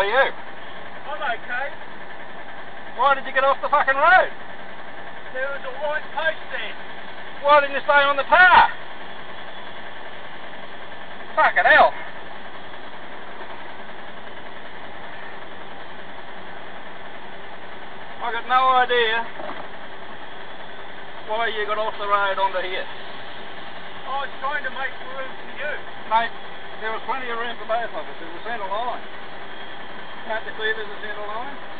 are you? I'm okay. Why did you get off the fucking road? There was a white post there. Why didn't you stay on the tar? Fucking hell. I got no idea why you got off the road onto here. I was trying to make room for you. Mate, there was plenty of room for both of us. It was in a line. Can't you a centre line?